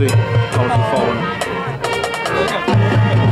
对，超级棒的。